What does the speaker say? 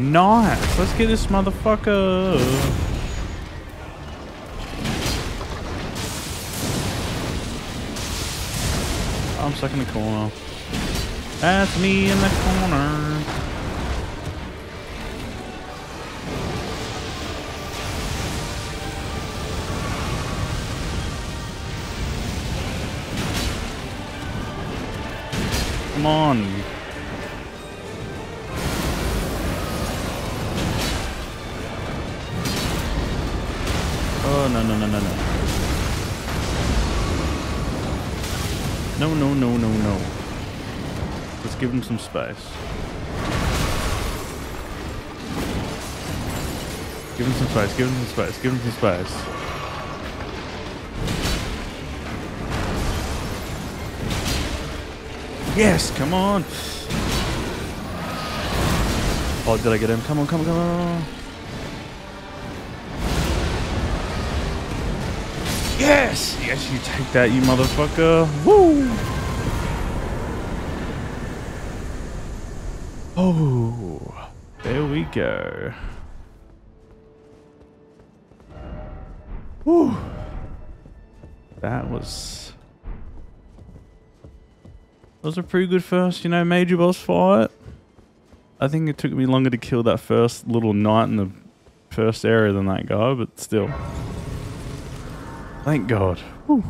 Nice. Let's get this motherfucker. Oh, I'm stuck in the corner. That's me in the corner. Come on. Oh, no, no, no, no, no. No, no, no, no, no. Let's give him some space. Give him some space, give him some space, give him some space. Yes, come on. Oh, did I get him? Come on, come on, come on. Yes! Yes, you take that, you motherfucker. Woo! Oh, there we go. Woo! That was... That was a pretty good first, you know, major boss fight. I think it took me longer to kill that first little knight in the first area than that guy, but still. Thank God. Whew.